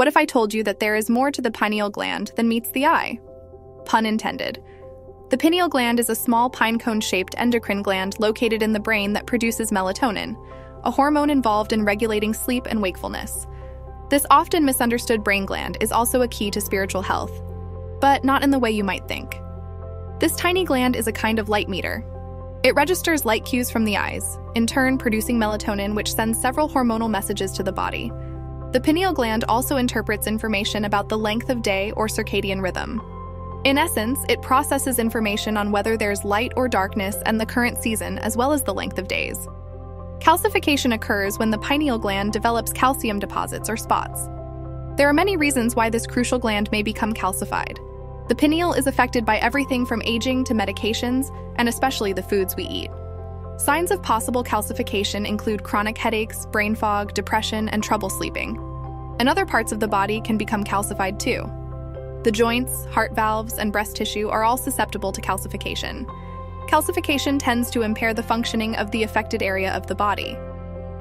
What if I told you that there is more to the pineal gland than meets the eye? Pun intended. The pineal gland is a small pine cone shaped endocrine gland located in the brain that produces melatonin, a hormone involved in regulating sleep and wakefulness. This often misunderstood brain gland is also a key to spiritual health, but not in the way you might think. This tiny gland is a kind of light meter. It registers light cues from the eyes, in turn, producing melatonin, which sends several hormonal messages to the body. The pineal gland also interprets information about the length of day or circadian rhythm. In essence, it processes information on whether there's light or darkness and the current season, as well as the length of days. Calcification occurs when the pineal gland develops calcium deposits or spots. There are many reasons why this crucial gland may become calcified. The pineal is affected by everything from aging to medications, and especially the foods we eat. Signs of possible calcification include chronic headaches, brain fog, depression, and trouble sleeping. And other parts of the body can become calcified too. The joints, heart valves, and breast tissue are all susceptible to calcification. Calcification tends to impair the functioning of the affected area of the body.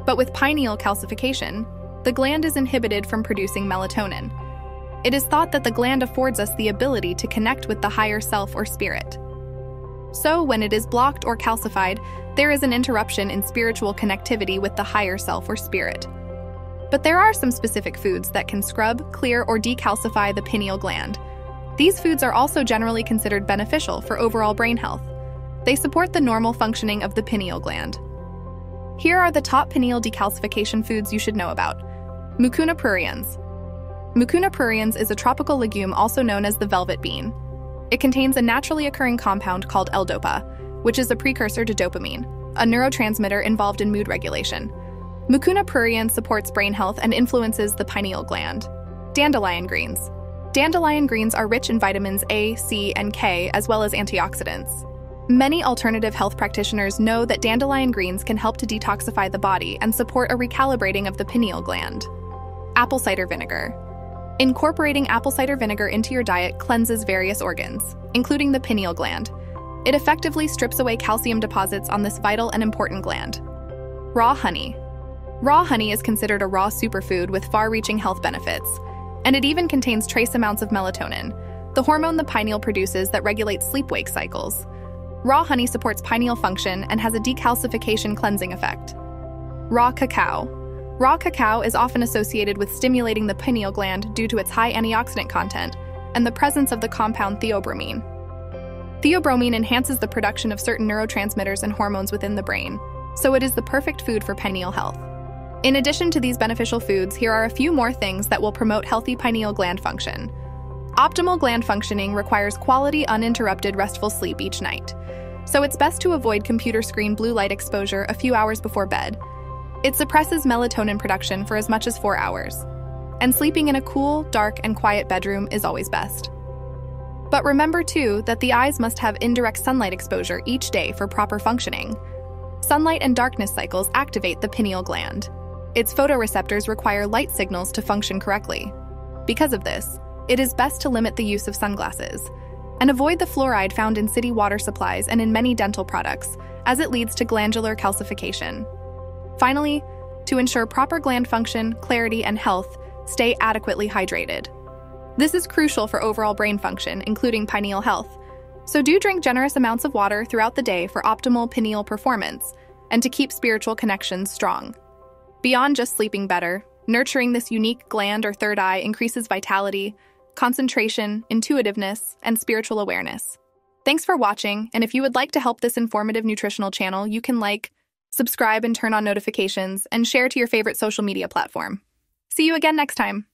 But with pineal calcification, the gland is inhibited from producing melatonin, it is thought that the gland affords us the ability to connect with the higher self or spirit. So, when it is blocked or calcified, there is an interruption in spiritual connectivity with the higher self or spirit. But there are some specific foods that can scrub, clear, or decalcify the pineal gland. These foods are also generally considered beneficial for overall brain health. They support the normal functioning of the pineal gland. Here are the top pineal decalcification foods you should know about Mucuna pruriens, Mucuna pruriens is a tropical legume also known as the velvet bean. It contains a naturally occurring compound called L-DOPA, which is a precursor to dopamine, a neurotransmitter involved in mood regulation. Mucuna pruriens supports brain health and influences the pineal gland. Dandelion greens. Dandelion greens are rich in vitamins A, C, and K, as well as antioxidants. Many alternative health practitioners know that dandelion greens can help to detoxify the body and support a recalibrating of the pineal gland. Apple cider vinegar. Incorporating apple cider vinegar into your diet cleanses various organs, including the pineal gland. It effectively strips away calcium deposits on this vital and important gland. Raw honey. Raw honey is considered a raw superfood with far reaching health benefits, and it even contains trace amounts of melatonin, the hormone the pineal produces that regulates sleep wake cycles. Raw honey supports pineal function and has a decalcification cleansing effect. Raw cacao. Raw cacao is often associated with stimulating the pineal gland due to its high antioxidant content and the presence of the compound theobromine. Theobromine enhances the production of certain neurotransmitters and hormones within the brain, so it is the perfect food for pineal health. In addition to these beneficial foods, here are a few more things that will promote healthy pineal gland function. Optimal gland functioning requires quality, uninterrupted, restful sleep each night. So it's best to avoid computer screen blue light exposure a few hours before bed it suppresses melatonin production for as much as four hours, and sleeping in a cool, dark, and quiet bedroom is always best. But remember too that the eyes must have indirect sunlight exposure each day for proper functioning. Sunlight and darkness cycles activate the pineal gland. Its photoreceptors require light signals to function correctly. Because of this, it is best to limit the use of sunglasses and avoid the fluoride found in city water supplies and in many dental products, as it leads to glandular calcification. Finally, to ensure proper gland function, clarity, and health, stay adequately hydrated. This is crucial for overall brain function, including pineal health. So do drink generous amounts of water throughout the day for optimal pineal performance and to keep spiritual connections strong. Beyond just sleeping better, nurturing this unique gland or third eye increases vitality, concentration, intuitiveness, and spiritual awareness. Thanks for watching, and if you would like to help this informative nutritional channel, you can like, subscribe and turn on notifications, and share to your favorite social media platform. See you again next time.